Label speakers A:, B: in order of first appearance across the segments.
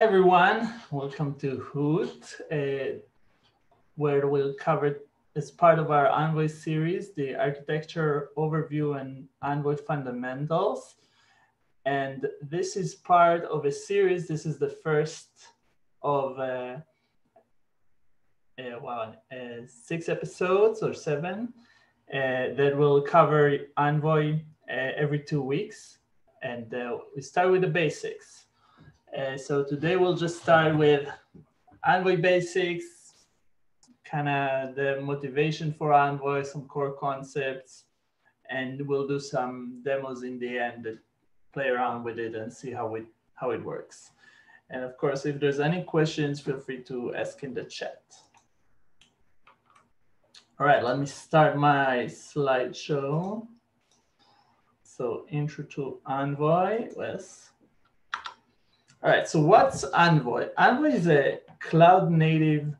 A: everyone, welcome to Hoot, uh, where we'll cover as part of our Envoy series, the architecture overview and Envoy fundamentals. And this is part of a series. This is the first of uh, uh, well, uh, six episodes or seven uh, that will cover Envoy uh, every two weeks. And we start with the basics. Uh, so today we'll just start with Envoy basics, kind of the motivation for Envoy, some core concepts, and we'll do some demos in the end that play around with it and see how it how it works. And of course, if there's any questions, feel free to ask in the chat. All right, let me start my slideshow. So intro to Envoy, Wes. All right, so what's Envoy? Envoy is a cloud native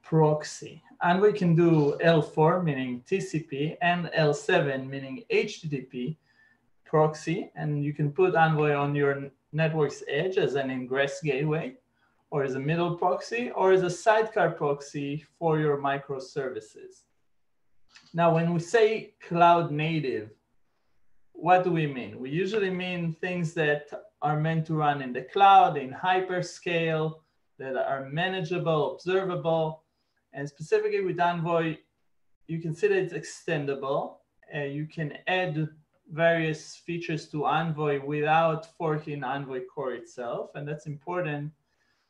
A: proxy. Envoy can do L4, meaning TCP, and L7, meaning HTTP proxy. And you can put Envoy on your network's edge as an ingress gateway, or as a middle proxy, or as a sidecar proxy for your microservices. Now, when we say cloud native, what do we mean? We usually mean things that are meant to run in the cloud, in hyperscale, that are manageable, observable. And specifically with Envoy, you can see that it's extendable. Uh, you can add various features to Envoy without forking Envoy core itself. And that's important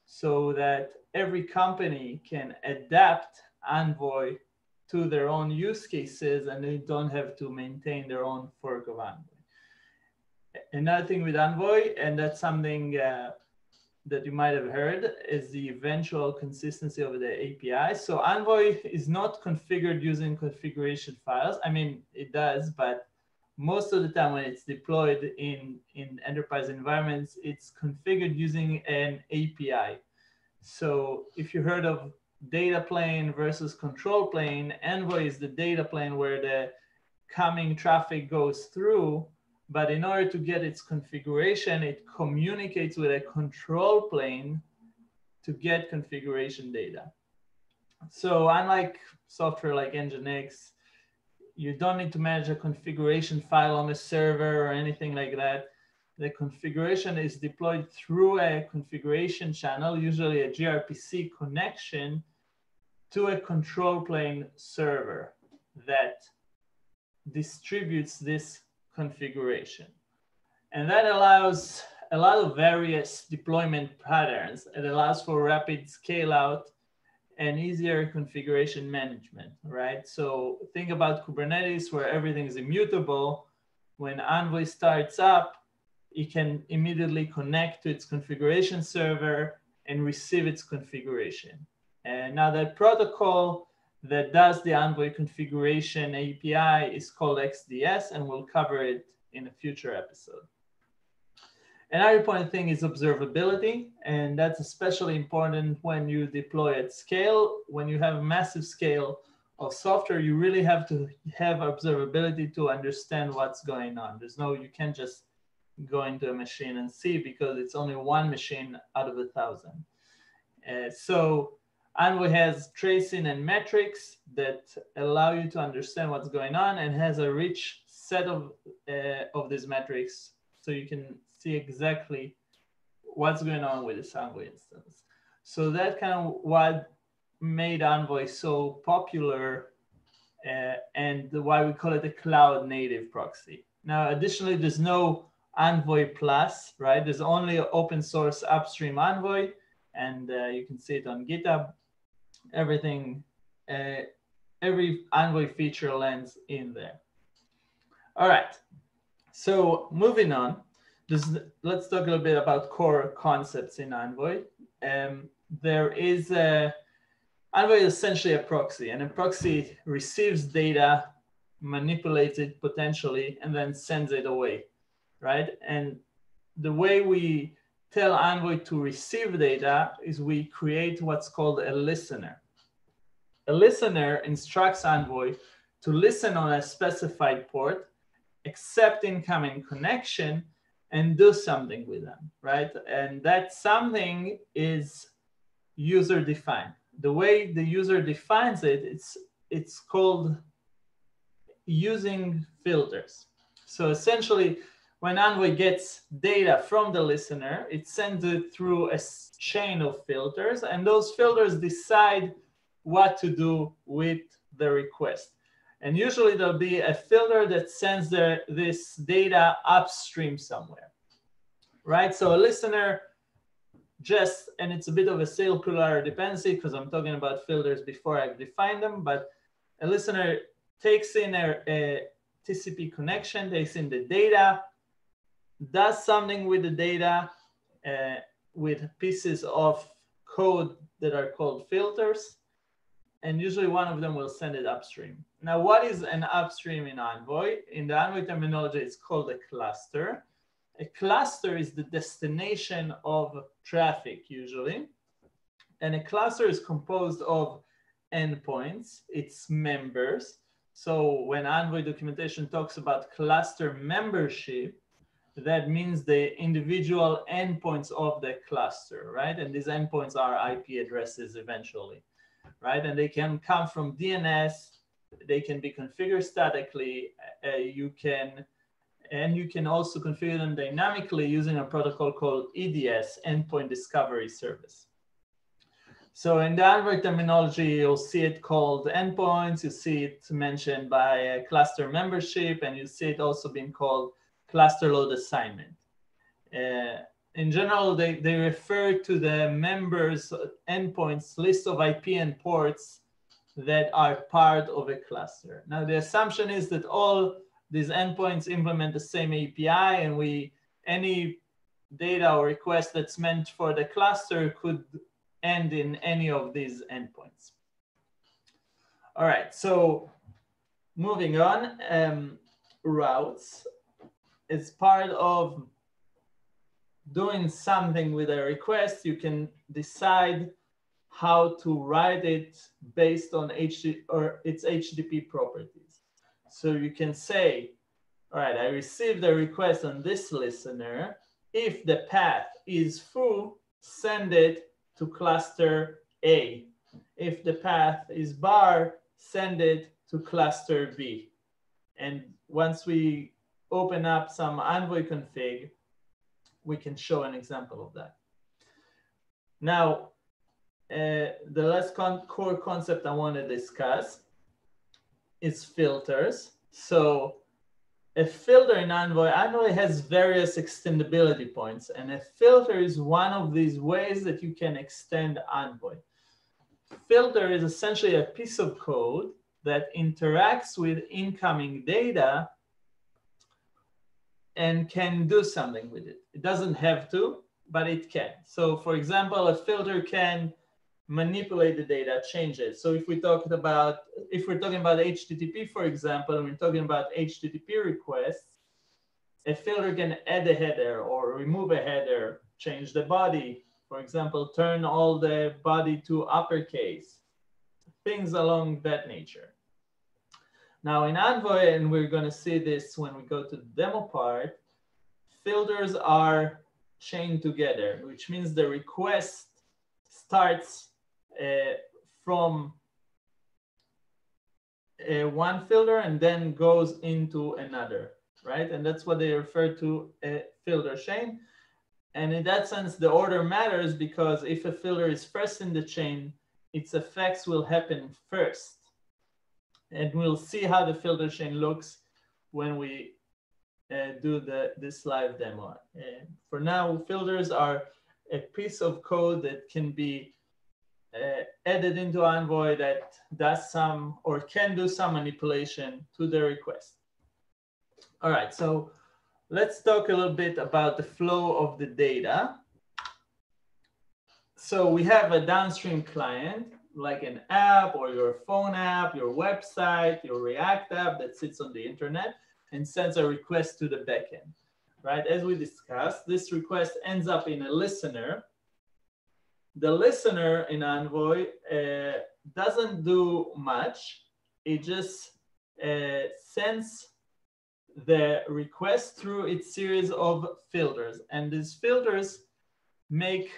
A: so that every company can adapt Envoy to their own use cases and they don't have to maintain their own fork of Envoy another thing with Envoy, and that's something uh, that you might have heard, is the eventual consistency of the API. So Envoy is not configured using configuration files. I mean, it does, but most of the time when it's deployed in, in enterprise environments, it's configured using an API. So if you heard of data plane versus control plane, Envoy is the data plane where the coming traffic goes through but in order to get its configuration, it communicates with a control plane to get configuration data. So unlike software like Nginx, you don't need to manage a configuration file on a server or anything like that. The configuration is deployed through a configuration channel, usually a gRPC connection to a control plane server that distributes this configuration. And that allows a lot of various deployment patterns. It allows for rapid scale out and easier configuration management, right? So think about Kubernetes where everything is immutable. When Envoy starts up, it can immediately connect to its configuration server and receive its configuration. And now that protocol that does the Envoy configuration API is called XDS, and we'll cover it in a future episode. Another important thing is observability, and that's especially important when you deploy at scale. When you have a massive scale of software, you really have to have observability to understand what's going on. There's no, you can't just go into a machine and see because it's only one machine out of a thousand. Uh, so Envoy has tracing and metrics that allow you to understand what's going on and has a rich set of, uh, of these metrics so you can see exactly what's going on with this Envoy instance. So that kind of what made Envoy so popular uh, and why we call it a cloud native proxy. Now, additionally, there's no Envoy Plus, right? There's only open source upstream Envoy, and uh, you can see it on GitHub everything, uh, every Envoy feature lands in there. All right, so moving on, this, let's talk a little bit about core concepts in Envoy. Um, there is a, Envoy is essentially a proxy, and a proxy receives data, manipulates it potentially, and then sends it away, right? And the way we tell Envoy to receive data is we create what's called a listener. A listener instructs Envoy to listen on a specified port, accept incoming connection, and do something with them, right? And that something is user defined. The way the user defines it, it's it's called using filters. So essentially, when Envoy gets data from the listener, it sends it through a chain of filters, and those filters decide what to do with the request. And usually there'll be a filter that sends the, this data upstream somewhere, right? So a listener just, and it's a bit of a circular dependency because I'm talking about filters before I've defined them, but a listener takes in a, a TCP connection, takes in the data, does something with the data uh, with pieces of code that are called filters, and usually one of them will send it upstream. Now, what is an upstream in Envoy? In the Envoy terminology, it's called a cluster. A cluster is the destination of traffic usually. And a cluster is composed of endpoints, its members. So when Envoy documentation talks about cluster membership, that means the individual endpoints of the cluster, right? And these endpoints are IP addresses eventually, right? And they can come from DNS, they can be configured statically. Uh, you can, and you can also configure them dynamically using a protocol called EDS, Endpoint Discovery Service. So in the Envoy terminology, you'll see it called endpoints. You see it mentioned by cluster membership, and you see it also being called cluster load assignment. Uh, in general, they, they refer to the members endpoints list of IP and ports that are part of a cluster. Now, the assumption is that all these endpoints implement the same API and we any data or request that's meant for the cluster could end in any of these endpoints. All right, so moving on, um, routes is part of doing something with a request. You can decide how to write it based on HD or its HTTP properties. So you can say, all right, I received a request on this listener. If the path is foo, send it to cluster A. If the path is bar, send it to cluster B. And once we open up some Envoy config, we can show an example of that. Now, uh, the last con core concept I want to discuss is filters. So a filter in Envoy, Envoy has various extendability points, and a filter is one of these ways that you can extend Envoy. Filter is essentially a piece of code that interacts with incoming data and can do something with it. It doesn't have to, but it can. So for example, a filter can manipulate the data, change it. So if we talked about, if we're talking about HTTP, for example, and we're talking about HTTP requests, a filter can add a header or remove a header, change the body, for example, turn all the body to uppercase, things along that nature. Now in Envoy, and we're gonna see this when we go to the demo part, filters are chained together, which means the request starts uh, from uh, one filter and then goes into another, right? And that's what they refer to a filter chain. And in that sense, the order matters because if a filter is first in the chain, its effects will happen first. And we'll see how the filter chain looks when we uh, do the, this live demo. Uh, for now, filters are a piece of code that can be uh, added into Envoy that does some or can do some manipulation to the request. All right, so let's talk a little bit about the flow of the data. So we have a downstream client like an app or your phone app, your website, your React app that sits on the internet and sends a request to the backend, right? As we discussed, this request ends up in a listener the listener in Envoy uh, doesn't do much. It just uh, sends the request through its series of filters. And these filters make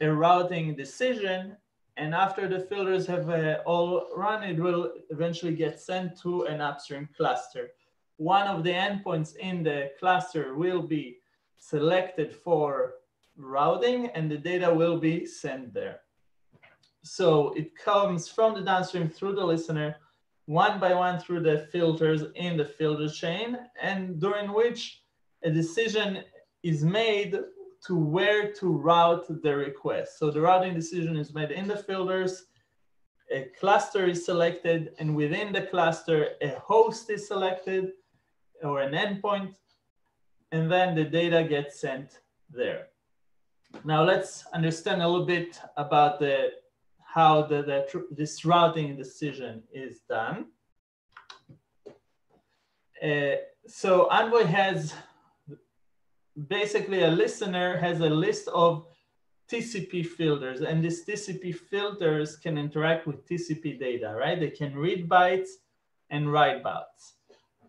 A: a routing decision. And after the filters have uh, all run, it will eventually get sent to an upstream cluster. One of the endpoints in the cluster will be selected for routing and the data will be sent there. So it comes from the downstream through the listener one by one through the filters in the filter chain and during which a decision is made to where to route the request. So the routing decision is made in the filters, a cluster is selected, and within the cluster, a host is selected or an endpoint, and then the data gets sent there. Now let's understand a little bit about the how the, the, this routing decision is done. Uh, so Envoy has basically a listener has a list of TCP filters and these TCP filters can interact with TCP data, right? They can read bytes and write bytes.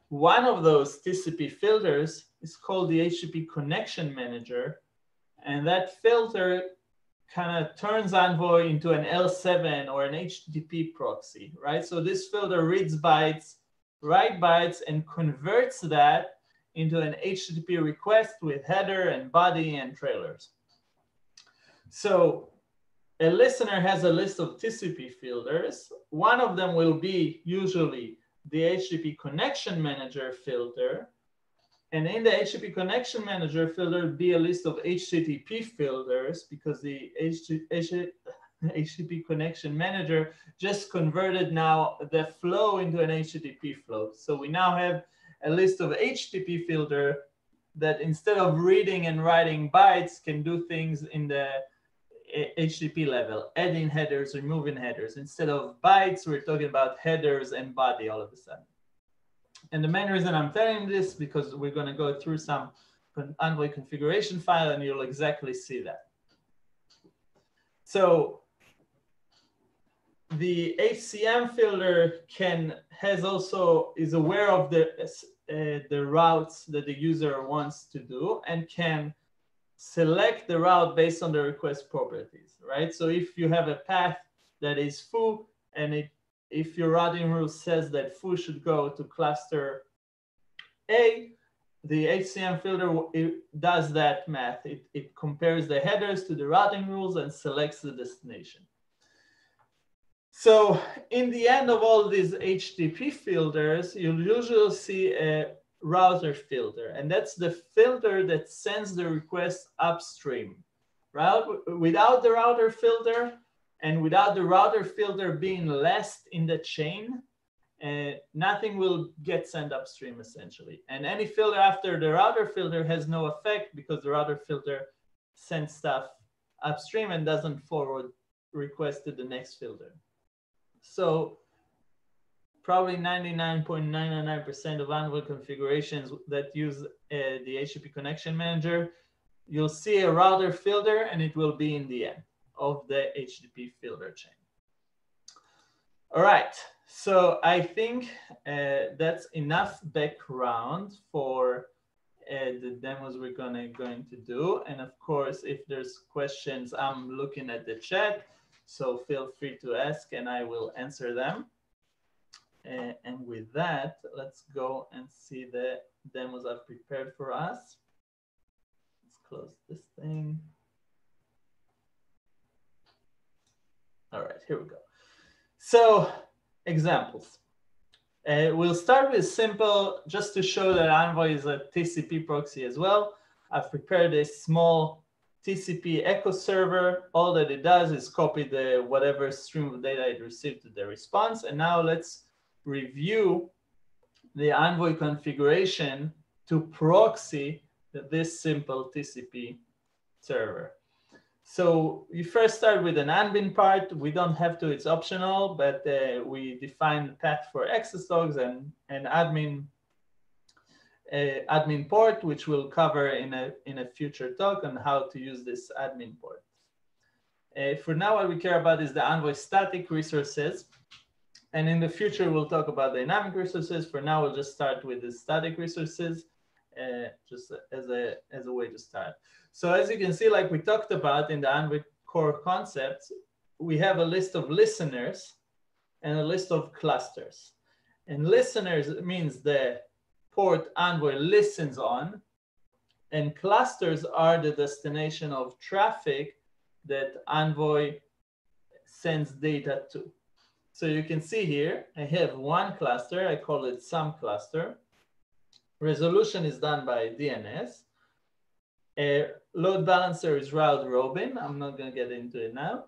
A: One of those TCP filters is called the HTTP connection manager. And that filter kind of turns Envoy into an L7 or an HTTP proxy, right? So this filter reads bytes, write bytes, and converts that into an HTTP request with header and body and trailers. So a listener has a list of TCP filters. One of them will be usually the HTTP connection manager filter, and in the HTTP connection manager filter be a list of HTTP filters because the HTTP connection manager just converted now the flow into an HTTP flow. So we now have a list of HTTP filter that instead of reading and writing bytes can do things in the HTTP level, adding headers, removing headers. Instead of bytes, we're talking about headers and body all of a sudden. And the main reason I'm telling this because we're going to go through some Envoy configuration file and you'll exactly see that. So the HCM filter can has also is aware of the uh, the routes that the user wants to do and can select the route based on the request properties, right? So if you have a path that is foo and it if your routing rule says that foo should go to cluster A, the HCM filter does that math. It, it compares the headers to the routing rules and selects the destination. So in the end of all these HTTP filters, you'll usually see a router filter, and that's the filter that sends the request upstream. Right? Without the router filter, and without the router filter being last in the chain, uh, nothing will get sent upstream essentially. And any filter after the router filter has no effect because the router filter sends stuff upstream and doesn't forward request to the next filter. So probably 99.99% of Envoy configurations that use uh, the HTTP connection manager, you'll see a router filter and it will be in the end of the HTTP filter chain. All right, so I think uh, that's enough background for uh, the demos we're gonna going to do. And of course, if there's questions, I'm looking at the chat, so feel free to ask and I will answer them. Uh, and with that, let's go and see the demos I've prepared for us. Let's close this thing. All right, here we go. So examples. Uh, we'll start with simple, just to show that Envoy is a TCP proxy as well. I've prepared a small TCP echo server. All that it does is copy the whatever stream of data it received to the response. And now let's review the Envoy configuration to proxy this simple TCP server. So you first start with an admin part. We don't have to, it's optional, but uh, we define the path for access logs and an admin admin port, which we'll cover in a, in a future talk on how to use this admin port. Uh, for now, what we care about is the Envoy static resources. And in the future, we'll talk about dynamic resources. For now, we'll just start with the static resources, uh, just as a, as a way to start. So as you can see, like we talked about in the Envoy core concepts, we have a list of listeners and a list of clusters. And listeners means the port Envoy listens on, and clusters are the destination of traffic that Envoy sends data to. So you can see here, I have one cluster, I call it some cluster. Resolution is done by DNS. A load balancer is round robin. I'm not gonna get into it now.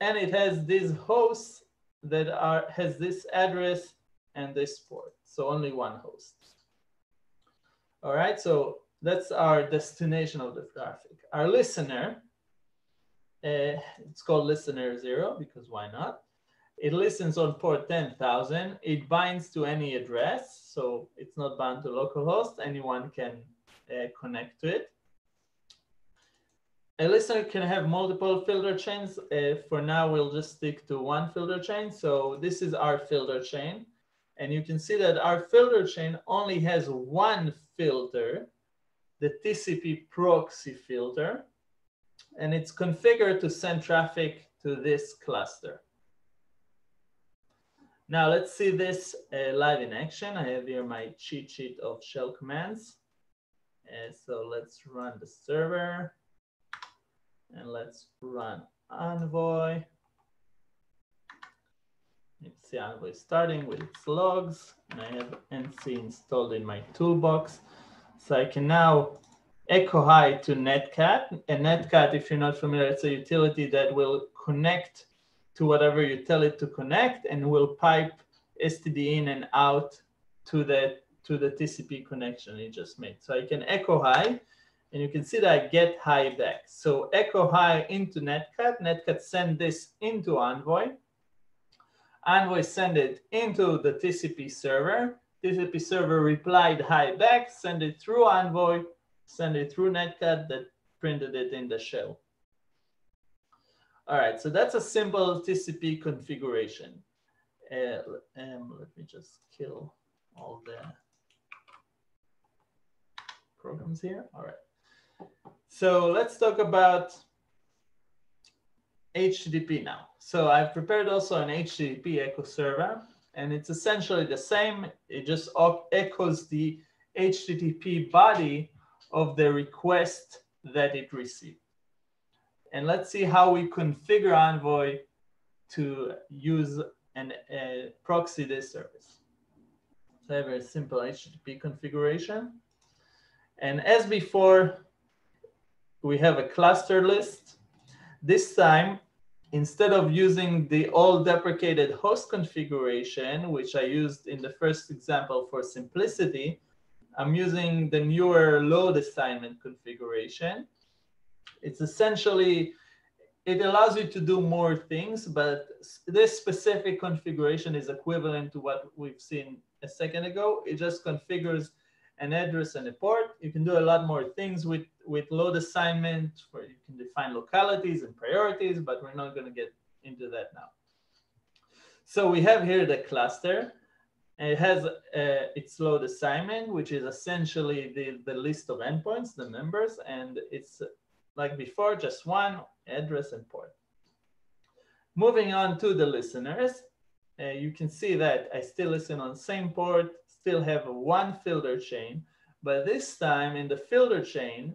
A: And it has these hosts that are has this address and this port. So only one host. All right, so that's our destination of the traffic. Our listener, uh, it's called listener zero because why not? It listens on port 10,000. It binds to any address. So it's not bound to localhost. Anyone can uh, connect to it. A listener can have multiple filter chains. Uh, for now, we'll just stick to one filter chain. So this is our filter chain. And you can see that our filter chain only has one filter, the TCP proxy filter, and it's configured to send traffic to this cluster. Now let's see this uh, live in action. I have here my cheat sheet of shell commands. And so let's run the server and let's run Envoy. You see Envoy starting with its logs and I have NC installed in my toolbox. So I can now echo hi to Netcat. And Netcat, if you're not familiar, it's a utility that will connect to whatever you tell it to connect and will pipe STD in and out to the to the TCP connection it just made. So I can echo hi, and you can see that I get hi back. So echo hi into Netcat. Netcat send this into Envoy. Envoy send it into the TCP server. TCP server replied hi back, send it through Envoy, send it through Netcat that printed it in the shell. All right, so that's a simple TCP configuration. Uh, um, let me just kill all the programs here. All right. So let's talk about HTTP now. So I've prepared also an HTTP echo server, and it's essentially the same. It just echoes the HTTP body of the request that it received. And let's see how we configure Envoy to use and uh, proxy this service. So I have a simple HTTP configuration. And as before, we have a cluster list. This time, instead of using the old deprecated host configuration, which I used in the first example for simplicity, I'm using the newer load assignment configuration. It's essentially, it allows you to do more things, but this specific configuration is equivalent to what we've seen a second ago. It just configures an address and a port. You can do a lot more things with, with load assignment where you can define localities and priorities, but we're not going to get into that now. So we have here the cluster. It has uh, its load assignment, which is essentially the, the list of endpoints, the members, and it's like before, just one address and port. Moving on to the listeners, uh, you can see that I still listen on same port, still have one filter chain, but this time in the filter chain,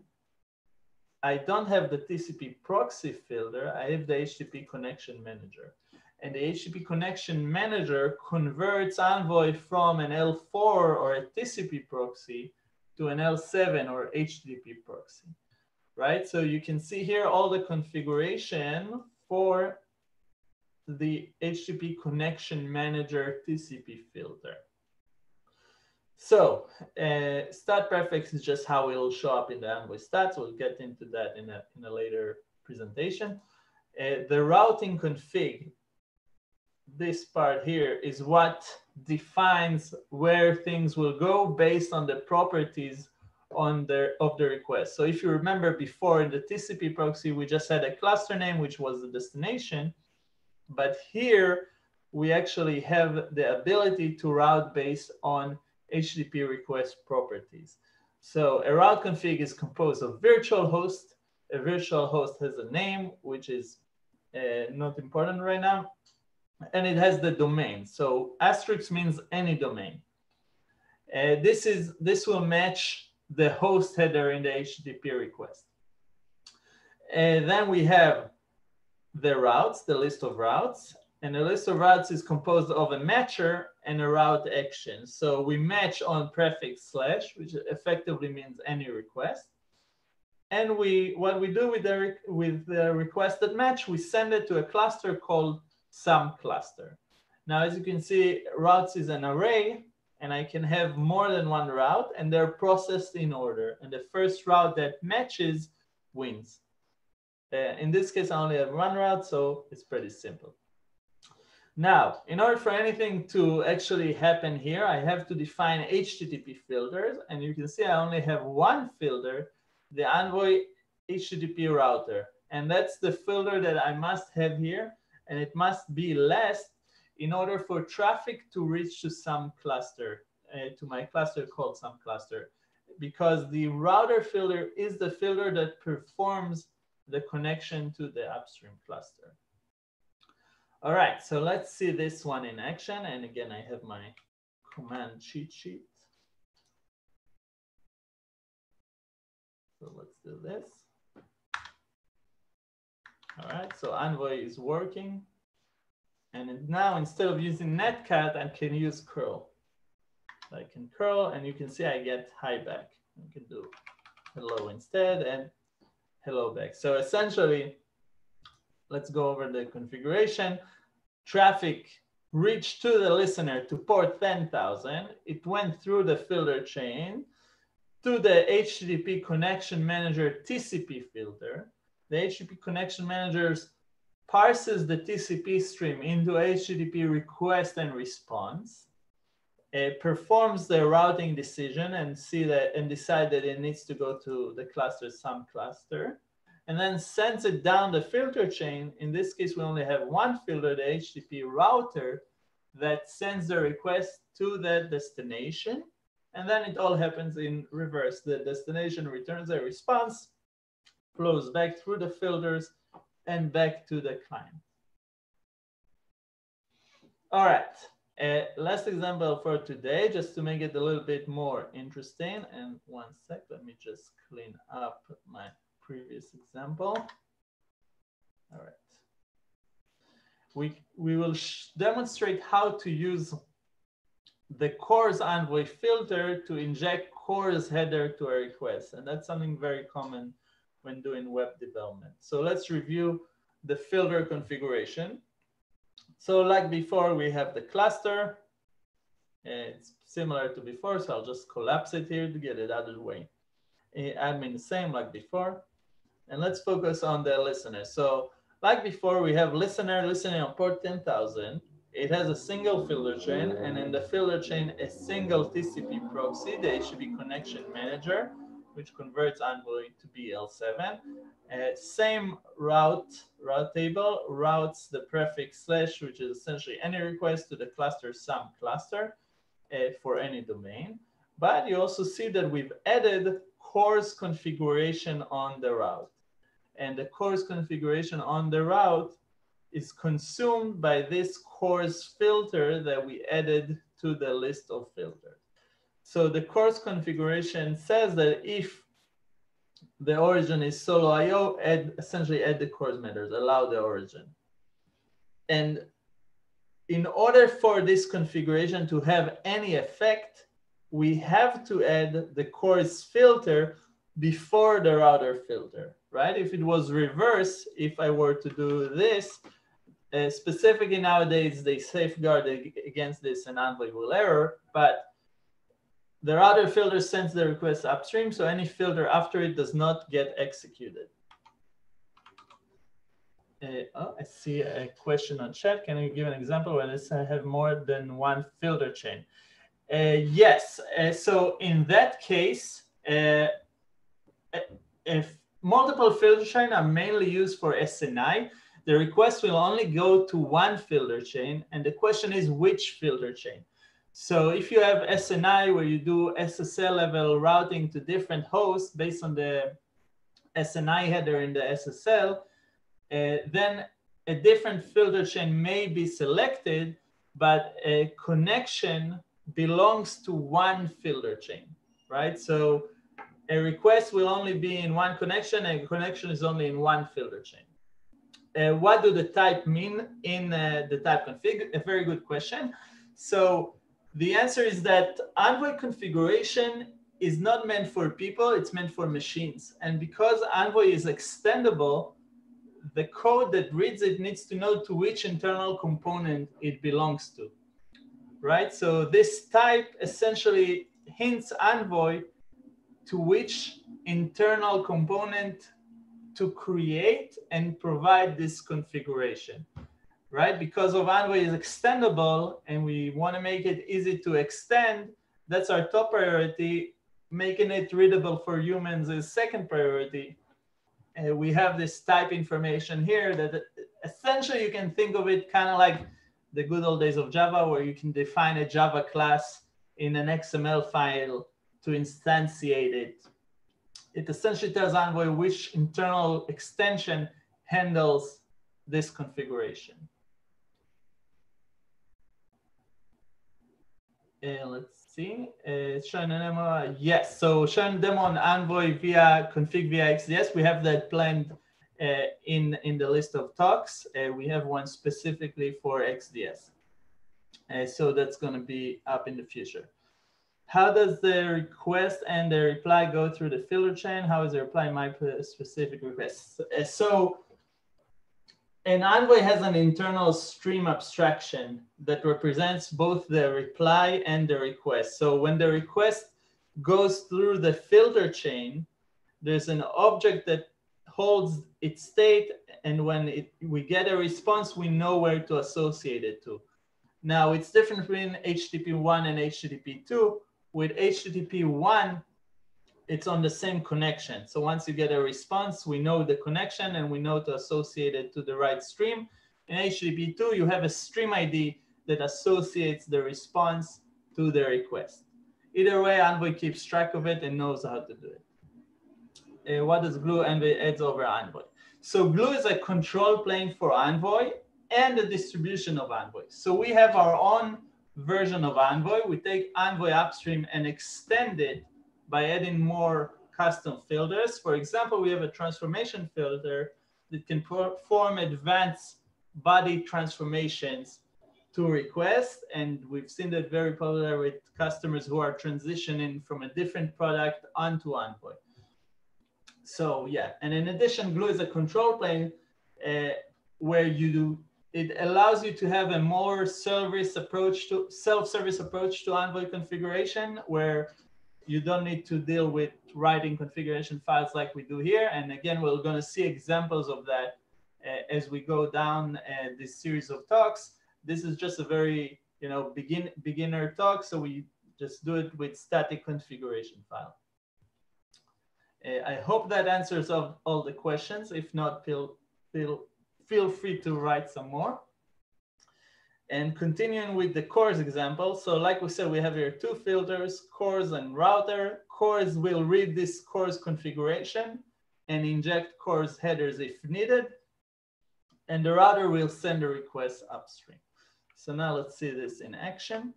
A: I don't have the TCP proxy filter, I have the HTTP connection manager. And the HTTP connection manager converts Envoy from an L4 or a TCP proxy to an L7 or HTTP proxy right? So you can see here all the configuration for the HTTP connection manager TCP filter. So uh, stat prefix is just how it'll show up in the Envoy stats. We'll get into that in a, in a later presentation. Uh, the routing config, this part here is what defines where things will go based on the properties on the of the request. So if you remember before in the TCP proxy, we just had a cluster name, which was the destination. But here we actually have the ability to route based on HTTP request properties. So a route config is composed of virtual host. A virtual host has a name, which is uh, not important right now. And it has the domain. So asterisk means any domain. Uh, this is this will match the host header in the HTTP request. And then we have the routes, the list of routes. And the list of routes is composed of a matcher and a route action. So we match on prefix slash, which effectively means any request. And we, what we do with the, with the requested match, we send it to a cluster called some cluster. Now, as you can see, routes is an array and I can have more than one route and they're processed in order. And the first route that matches wins. Uh, in this case, I only have one route, so it's pretty simple. Now, in order for anything to actually happen here, I have to define HTTP filters. And you can see I only have one filter, the Envoy HTTP router. And that's the filter that I must have here. And it must be less in order for traffic to reach to some cluster, uh, to my cluster called some cluster, because the router filter is the filter that performs the connection to the upstream cluster. All right, so let's see this one in action. And again, I have my command cheat sheet. So let's do this. All right, so Envoy is working. And now instead of using netcat, I can use curl. So I can curl and you can see I get hi back. I can do hello instead and hello back. So essentially, let's go over the configuration. Traffic reached to the listener to port 10,000. It went through the filter chain to the HTTP connection manager TCP filter. The HTTP connection managers parses the TCP stream into HTTP request and response, it performs the routing decision and see that and decide that it needs to go to the cluster some cluster, and then sends it down the filter chain. In this case, we only have one filter, the HTTP router, that sends the request to the destination. And then it all happens in reverse. The destination returns a response, flows back through the filters, and back to the client. All right, uh, last example for today, just to make it a little bit more interesting. And one sec, let me just clean up my previous example. All right. We, we will demonstrate how to use the CORS envoy filter to inject CORS header to a request. And that's something very common when doing web development. So let's review the filter configuration. So like before, we have the cluster. It's similar to before, so I'll just collapse it here to get it out of the way. Admin same like before. And let's focus on the listener. So like before, we have listener listening on port 10,000. It has a single filter chain, and in the filter chain, a single TCP proxy, the HTTP connection manager, which converts Envoy to BL7. Uh, same route, route table routes the prefix slash, which is essentially any request to the cluster some cluster uh, for any domain. But you also see that we've added CORS configuration on the route. And the CORS configuration on the route is consumed by this CORS filter that we added to the list of filters. So the CORS configuration says that if the origin is solo IO, add, essentially add the CORS matters, allow the origin. And in order for this configuration to have any effect, we have to add the CORS filter before the router filter, right? If it was reverse, if I were to do this, uh, specifically nowadays, they safeguard against this and will error, but the router filter sends the request upstream, so any filter after it does not get executed. Uh, oh, I see a question on chat. Can you give an example where this have more than one filter chain? Uh, yes. Uh, so in that case, uh, uh, if multiple filter chain are mainly used for SNI, the request will only go to one filter chain. And the question is which filter chain? So if you have SNI where you do SSL level routing to different hosts based on the SNI header in the SSL, uh, then a different filter chain may be selected, but a connection belongs to one filter chain, right? So a request will only be in one connection, and connection is only in one filter chain. Uh, what do the type mean in uh, the type config? A very good question. So the answer is that Envoy configuration is not meant for people, it's meant for machines. And because Envoy is extendable, the code that reads it needs to know to which internal component it belongs to, right? So this type essentially hints Envoy to which internal component to create and provide this configuration, right? Because of Envoy is extendable and we want to make it easy to extend, that's our top priority. Making it readable for humans is second priority. And we have this type information here that essentially you can think of it kind of like the good old days of Java where you can define a Java class in an XML file to instantiate it. It essentially tells Envoy which internal extension handles this configuration. Uh, let's see, uh, showing a demo. Yes, so showing demo on Envoy via config via XDS. We have that planned uh, in, in the list of talks. Uh, we have one specifically for XDS. Uh, so that's going to be up in the future. How does the request and the reply go through the filter chain? How is the reply my specific request? Uh, so an Envoy has an internal stream abstraction that represents both the reply and the request. So when the request goes through the filter chain, there's an object that holds its state. And when it, we get a response, we know where to associate it to. Now it's different between HTTP 1 and HTTP 2 with HTTP 1, it's on the same connection. So once you get a response, we know the connection and we know to associate it to the right stream. In HTTP 2, you have a stream ID that associates the response to the request. Either way, Envoy keeps track of it and knows how to do it. Uh, what does Gloo Envoy adds over Envoy? So Gloo is a control plane for Envoy and the distribution of Envoy. So we have our own version of Envoy. We take Envoy upstream and extend it by adding more custom filters. For example, we have a transformation filter that can perform advanced body transformations to request. And we've seen that very popular with customers who are transitioning from a different product onto Envoy. So yeah, and in addition, Gloo is a control plane uh, where you do it allows you to have a more service approach to self-service approach to Envoy configuration where you don't need to deal with writing configuration files like we do here. And again, we're going to see examples of that uh, as we go down uh, this series of talks. This is just a very, you know, begin beginner talk. So we just do it with static configuration file. Uh, I hope that answers all, all the questions. If not, feel, feel feel free to write some more. And continuing with the CORS example, so like we said, we have here two filters, CORS and router. CORS will read this CORS configuration and inject CORS headers if needed. And the router will send the request upstream. So now let's see this in action.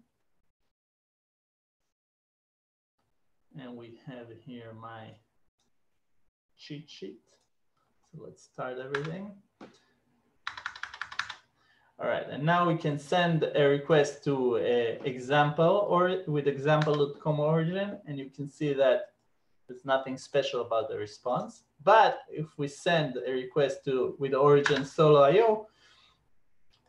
A: And we have here my cheat sheet. So let's start everything. All right, and now we can send a request to a example or with example.com origin, and you can see that there's nothing special about the response. But if we send a request to with origin solo.io,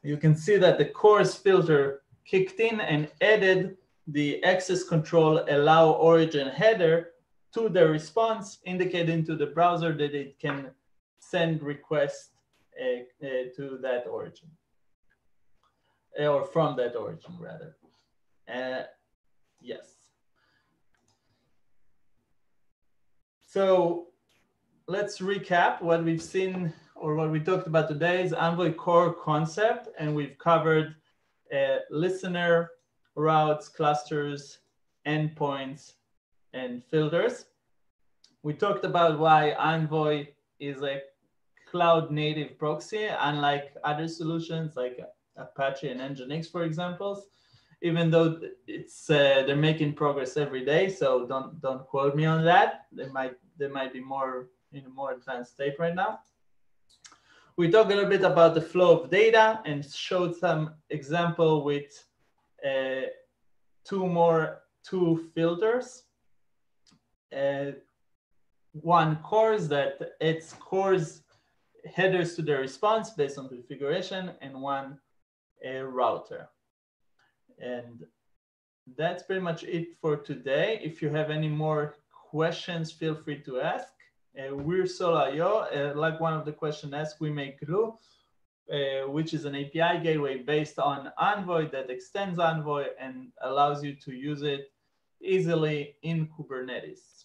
A: you can see that the CORS filter kicked in and added the access control allow origin header to the response, indicating to the browser that it can send requests uh, uh, to that origin. Eh, or from that origin rather. Uh, yes. So let's recap what we've seen or what we talked about today is Envoy core concept, and we've covered uh, listener, routes, clusters, endpoints, and filters. We talked about why Envoy is a cloud native proxy, unlike other solutions like Apache and Nginx, for examples. Even though it's uh, they're making progress every day, so don't don't quote me on that. They might they might be more in a more advanced state right now. We talked a little bit about the flow of data and showed some example with uh, two more, two filters. Uh, one CORS that its CORS headers to the response based on configuration and one a router. And that's pretty much it for today. If you have any more questions, feel free to ask uh, we're Solo.io, uh, like one of the questions asked, we make Gloo, uh, which is an API gateway based on Envoy that extends Envoy and allows you to use it easily in Kubernetes.